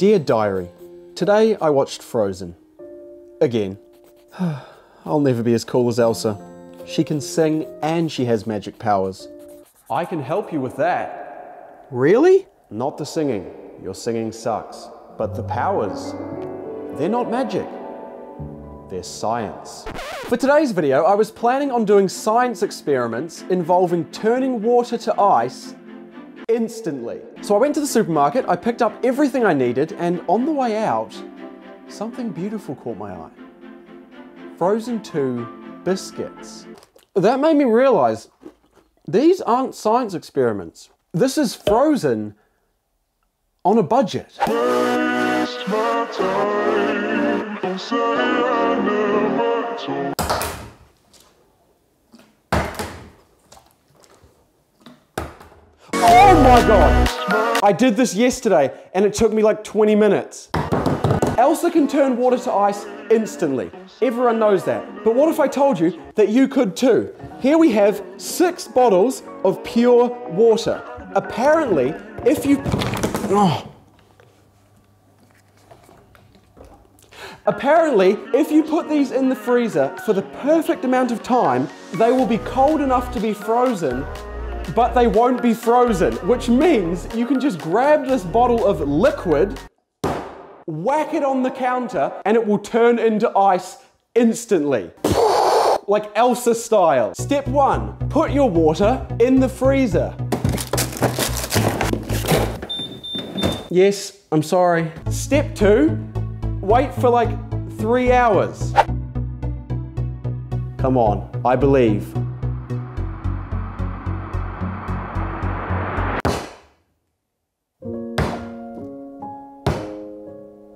Dear Diary, today I watched Frozen. Again. I'll never be as cool as Elsa. She can sing and she has magic powers. I can help you with that. Really? Not the singing. Your singing sucks. But the powers, they're not magic. They're science. For today's video, I was planning on doing science experiments involving turning water to ice instantly. So I went to the supermarket, I picked up everything I needed, and on the way out, something beautiful caught my eye. Frozen 2 biscuits. That made me realize these aren't science experiments. This is Frozen on a budget. Oh my god! I did this yesterday and it took me like 20 minutes. Elsa can turn water to ice instantly. Everyone knows that. But what if I told you that you could too? Here we have six bottles of pure water. Apparently, if you... Oh. Apparently, if you put these in the freezer for the perfect amount of time, they will be cold enough to be frozen but they won't be frozen, which means you can just grab this bottle of liquid, whack it on the counter, and it will turn into ice instantly. like Elsa style. Step one, put your water in the freezer. Yes, I'm sorry. Step two, wait for like three hours. Come on, I believe.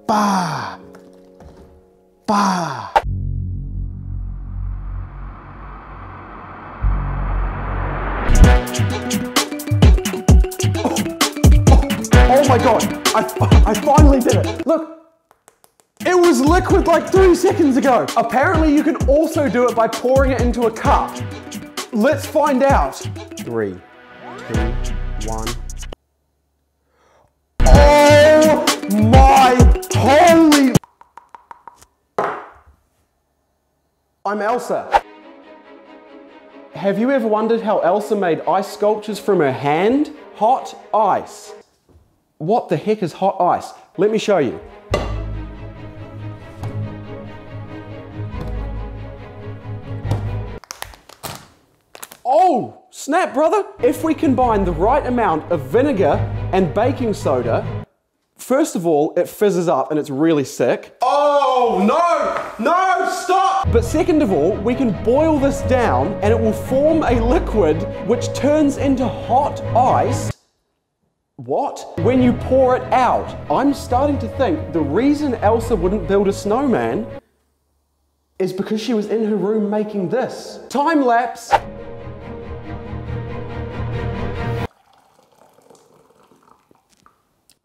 Bah! Bah! Oh my god, I, I finally did it. Look, it was liquid like three seconds ago. Apparently you can also do it by pouring it into a cup. Let's find out. Three, two, one. I'm Elsa. Have you ever wondered how Elsa made ice sculptures from her hand? Hot ice. What the heck is hot ice? Let me show you. Oh, snap, brother. If we combine the right amount of vinegar and baking soda, first of all, it fizzes up and it's really sick. Oh, no, no, stop. But second of all, we can boil this down and it will form a liquid which turns into hot ice what? When you pour it out, I'm starting to think the reason Elsa wouldn't build a snowman is because she was in her room making this. Time lapse.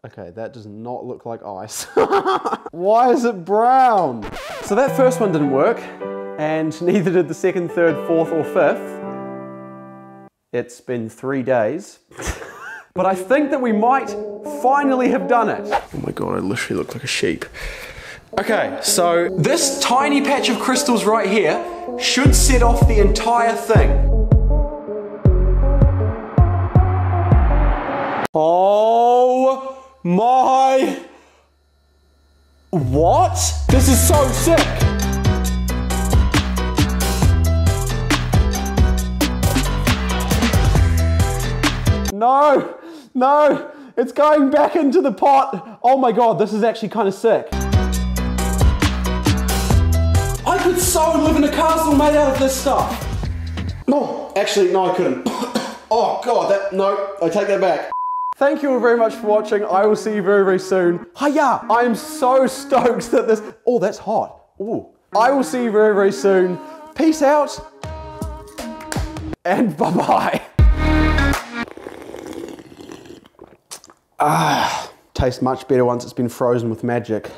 Okay, that does not look like ice. Why is it brown? So that first one didn't work, and neither did the second, third, fourth, or fifth. It's been three days. but I think that we might finally have done it. Oh my god, I literally look like a sheep. Okay, so this tiny patch of crystals right here should set off the entire thing. Oh my... What? This is so sick! No! No! It's going back into the pot! Oh my god, this is actually kind of sick. I could so live in a castle made out of this stuff! No, actually, no I couldn't. oh god, that, no, I take that back. Thank you all very much for watching. I will see you very, very soon. Hiya! I am so stoked that this, oh, that's hot. Oh, I will see you very, very soon. Peace out and bye-bye. Ah, tastes much better once it's been frozen with magic.